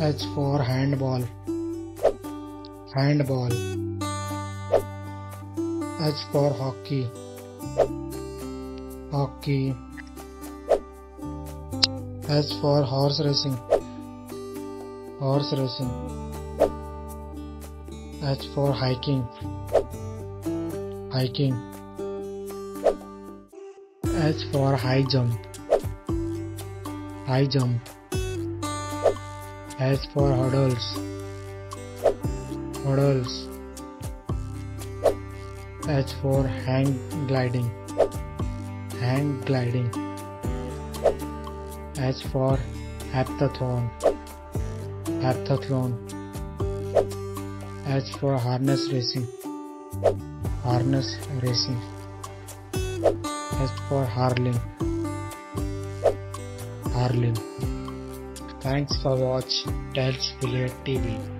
H for handball. Handball. H for hockey. Hockey. H for horse racing. Horse racing. H for hiking. Hiking. H for high jump. High jump. H for hurdles. Hurdles. As for hang gliding. Hang gliding. As for heptathlon. Heptathlon. As for harness racing. Harness racing. As for Hurling. Hurling. Thanks for watch Talesville TV.